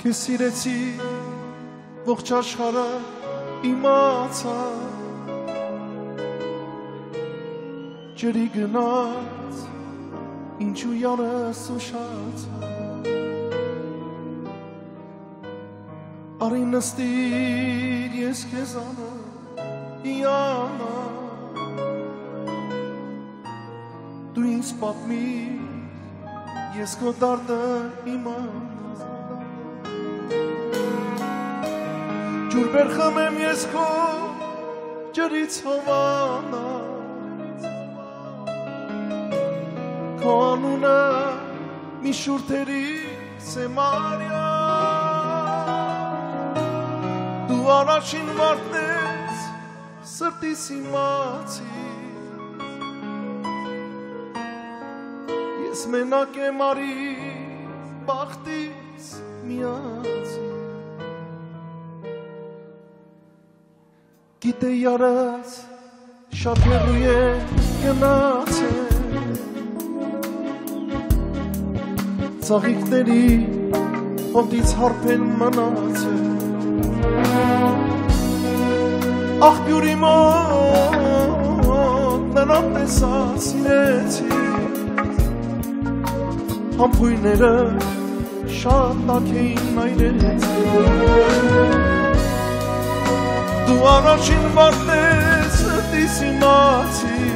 Քեզ սիրեցի ողջ աշխարհը իմացա Ջրի գնաց ինչու յանս ուշացա Արի նստիր ես քեզանը իանա Դու ինձ պատմիր ես քո դարտը իմանա ջուր բերխում եմ ես քո ջրից հովանա քո անունը մի շուրթերի սեմարյա դու առաջին վարդես սրտիս իմացի ես մենակ եմ արի բախտից միացի Գիտե յարած շատ հեռու է գնացել Ծաղիկների հոտից հարփեն մնացել Աղբյուրի մոտ նրան տեսա սիրեցի Համբույները շատ տակ էին այրեցի դու առաջին վարտես դիս իմացի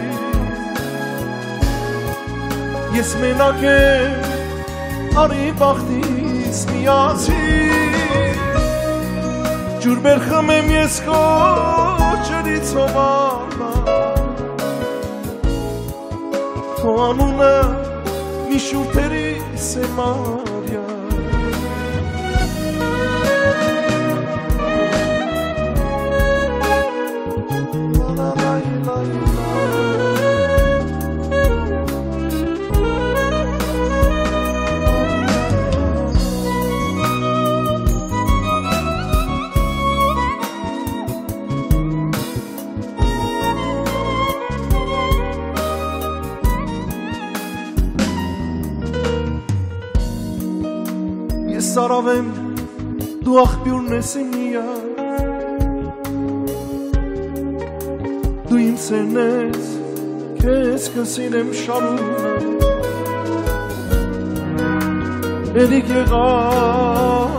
ես մենակ եմ արի բախտից միացի ջուր բերխում եմ ես քո ջրից հովանա քո անունը մի շուրթերի սեմարյա սարավ եմ դու աղբյուրն ես իմ միակ դու իմ սերն ես քեզ կսիրեմ շարունակ Երիք եղավ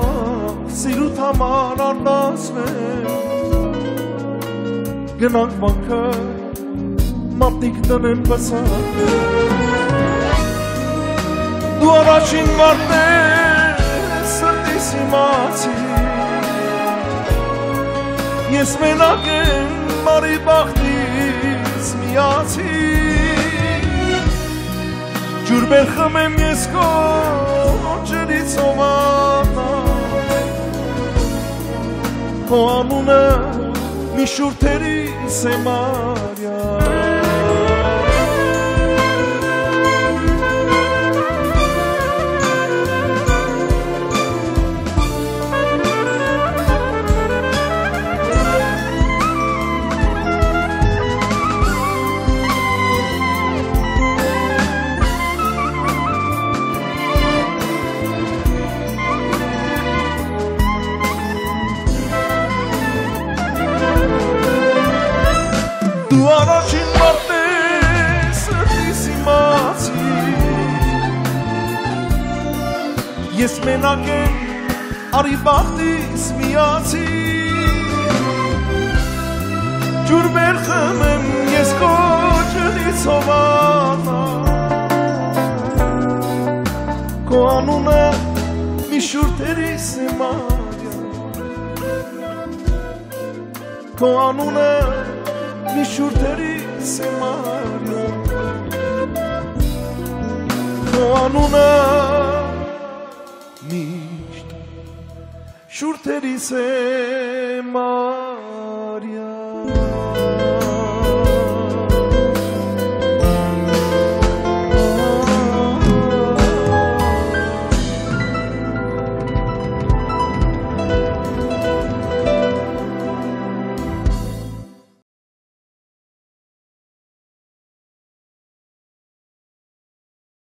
սիրուտ համար արդասվեմ Գնանք բանքը մատիկ տնեն պսակ Դու առաջին սրտիս իմացի Ես մենակ եմ բարի բախտից միացի Ջուր բերխում եմ ես քո ջրից ովանա Քո անունը մի շուրթերի սեմարյա Դու առաջին մարդես դիս իմացի Ես մենակ եմ արի բախտիս միացի Ջուր բերխում եմ ես քո ջրից հովանա Քո անունը մի շուրթերի սեմարյա Քո անունը մի շուրթերի սեմարյա Քո անունը միշտ շուրթերի սեմարյա